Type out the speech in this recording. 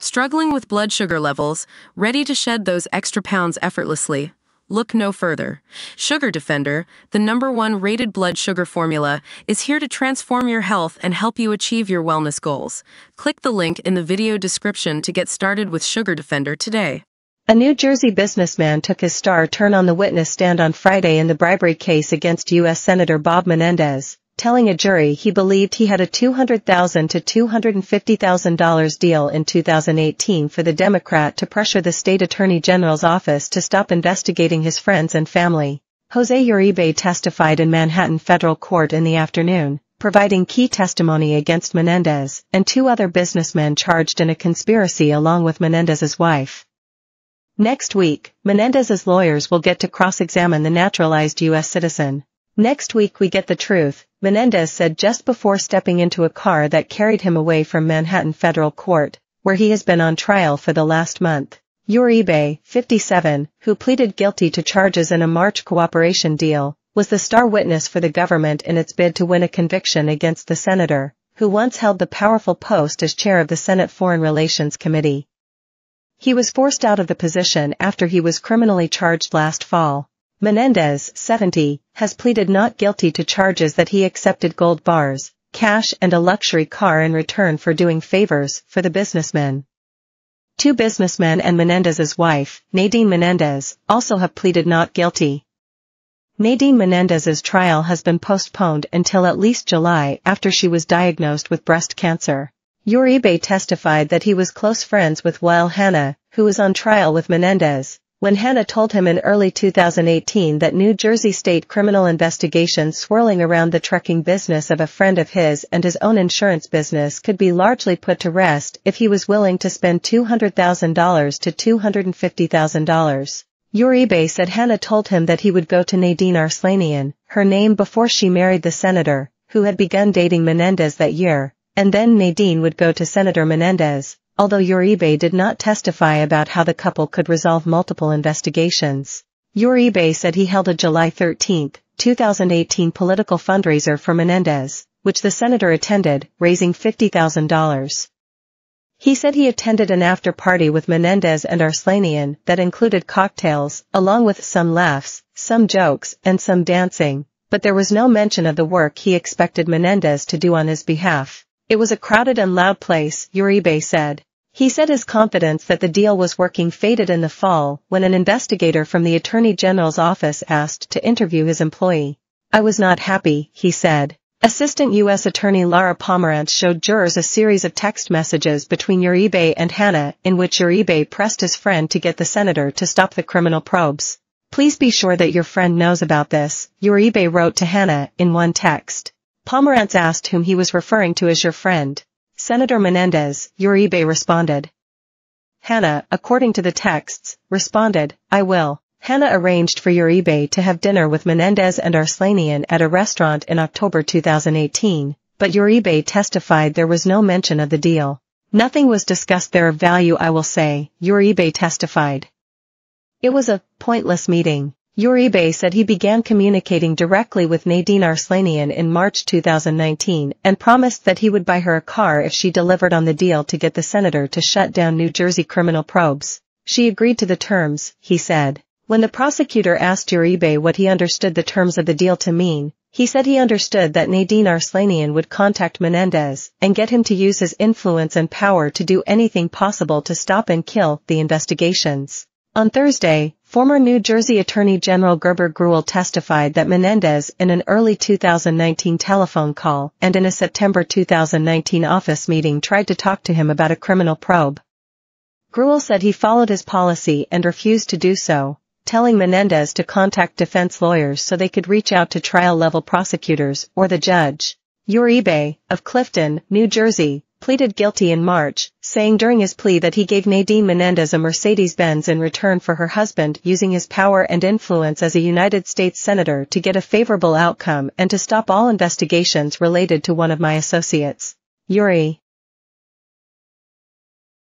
Struggling with blood sugar levels, ready to shed those extra pounds effortlessly? Look no further. Sugar Defender, the number one rated blood sugar formula, is here to transform your health and help you achieve your wellness goals. Click the link in the video description to get started with Sugar Defender today. A New Jersey businessman took his star turn on the witness stand on Friday in the bribery case against U.S. Senator Bob Menendez telling a jury he believed he had a 200,000 to $250,000 deal in 2018 for the Democrat to pressure the state attorney general's office to stop investigating his friends and family. Jose Uribe testified in Manhattan federal court in the afternoon, providing key testimony against Menendez and two other businessmen charged in a conspiracy along with Menendez's wife. Next week, Menendez's lawyers will get to cross-examine the naturalized U.S. citizen. Next week we get the truth, Menendez said just before stepping into a car that carried him away from Manhattan Federal Court, where he has been on trial for the last month. Uribe, 57, who pleaded guilty to charges in a March cooperation deal, was the star witness for the government in its bid to win a conviction against the senator, who once held the powerful post as chair of the Senate Foreign Relations Committee. He was forced out of the position after he was criminally charged last fall. Menendez, 70, has pleaded not guilty to charges that he accepted gold bars, cash and a luxury car in return for doing favors for the businessmen. Two businessmen and Menendez's wife, Nadine Menendez, also have pleaded not guilty. Nadine Menendez's trial has been postponed until at least July after she was diagnosed with breast cancer. Uribe testified that he was close friends with Wael Hana, who was on trial with Menendez, when Hana told him in early 2018 that New Jersey state criminal investigations swirling around the trucking business of a friend of his and his own insurance business could be largely put to rest if he was willing to spend $200,000 to $250,000. Uribe said Hana told him that he would go to Nadine Arslanian, her name before she married the senator, who had begun dating Menendez that year, and then Nadine would go to Senator Menendez, although Uribe did not testify about how the couple could resolve multiple investigations. Uribe said he held a July 13, 2018 political fundraiser for Menendez, which the senator attended, raising $50,000. He said he attended an after-party with Menendez and Arslanian that included cocktails, along with some laughs, some jokes, and some dancing, but there was no mention of the work he expected Menendez to do on his behalf. It was a crowded and loud place, Uribe said. He said his confidence that the deal was working faded in the fall when an investigator from the Attorney General's office asked to interview his employee. I was not happy, he said. Assistant U.S. Attorney Lara Pomerantz showed jurors a series of text messages between Uribe and Hana in which Uribe pressed his friend to get the senator to stop the criminal probes. Please be sure that your friend knows about this, Uribe wrote to Hana in one text. Pomerantz asked whom he was referring to as your friend. Senator Menendez, Uribe responded. Hana, according to the texts, responded, I will. Hana arranged for Uribe to have dinner with Menendez and Arslanian at a restaurant in October 2018, but Uribe testified there was no mention of the deal. Nothing was discussed there of value I will say, Uribe testified. It was a pointless meeting. Uribe said he began communicating directly with Nadine Arslanian in March 2019 and promised that he would buy her a car if she delivered on the deal to get the senator to shut down New Jersey criminal probes. She agreed to the terms, he said. When the prosecutor asked Uribe what he understood the terms of the deal to mean, he said he understood that Nadine Arslanian would contact Menendez and get him to use his influence and power to do anything possible to stop and kill the investigations. On Thursday, former New Jersey Attorney General Gurbir Grewal testified that Menendez in an early 2019 telephone call and in a September 2019 office meeting tried to talk to him about a criminal probe. Gruelle said he followed his policy and refused to do so, telling Menendez to contact defense lawyers so they could reach out to trial-level prosecutors or the judge. Uribe, of Clifton, New Jersey, pleaded guilty in March, saying during his plea that he gave Nadine Menendez a Mercedes-Benz in return for her husband using his power and influence as a United States Senator to get a favorable outcome and to stop all investigations related to one of my associates. Uri,